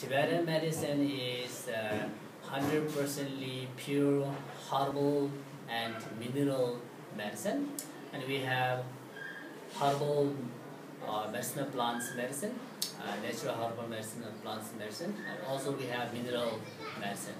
Tibetan medicine is uh, 100% pure herbal and mineral medicine. And we have herbal uh, medicinal plants medicine, uh, natural herbal medicinal plants medicine, and also we have mineral medicine.